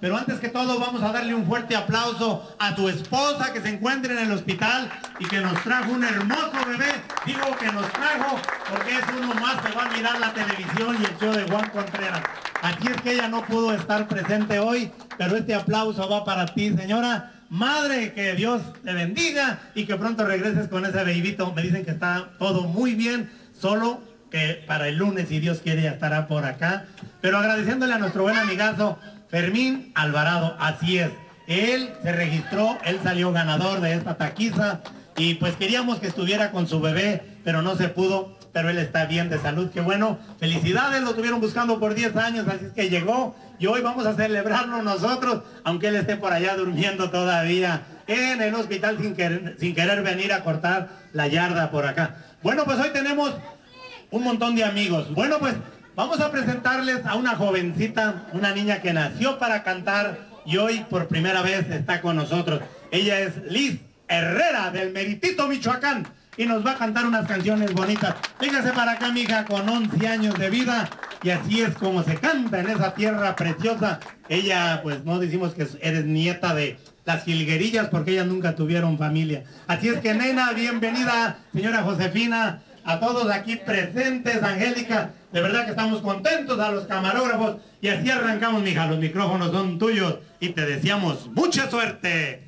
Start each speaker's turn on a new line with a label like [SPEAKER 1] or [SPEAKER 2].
[SPEAKER 1] Pero antes que todo vamos a darle un fuerte aplauso a tu esposa que se encuentra en el hospital y que nos trajo un hermoso bebé. Digo que nos trajo porque es uno más que va a mirar la televisión y el show de Juan Contreras. Aquí es que ella no pudo estar presente hoy, pero este aplauso va para ti, señora. Madre, que Dios te bendiga y que pronto regreses con ese bebito. Me dicen que está todo muy bien, solo que para el lunes, si Dios quiere, ya estará por acá. Pero agradeciéndole a nuestro buen amigazo Fermín Alvarado, así es. Él se registró, él salió ganador de esta taquiza y pues queríamos que estuviera con su bebé, pero no se pudo, pero él está bien de salud, qué bueno. Felicidades, lo tuvieron buscando por 10 años, así es que llegó y hoy vamos a celebrarlo nosotros, aunque él esté por allá durmiendo todavía en el hospital sin sin querer venir a cortar la yarda por acá. Bueno, pues hoy tenemos un montón de amigos. Bueno, pues Vamos a presentarles a una jovencita, una niña que nació para cantar y hoy por primera vez está con nosotros. Ella es Liz Herrera del Meritito Michoacán y nos va a cantar unas canciones bonitas. Véngase para acá, mija, con 11 años de vida y así es como se canta en esa tierra preciosa. Ella, pues no decimos que eres nieta de las jilguerillas porque ellas nunca tuvieron familia. Así es que, nena, bienvenida, señora Josefina, a todos aquí presentes, Angélica. De verdad que estamos contentos a los camarógrafos. Y así arrancamos, mija. Los micrófonos son tuyos. Y te deseamos mucha suerte.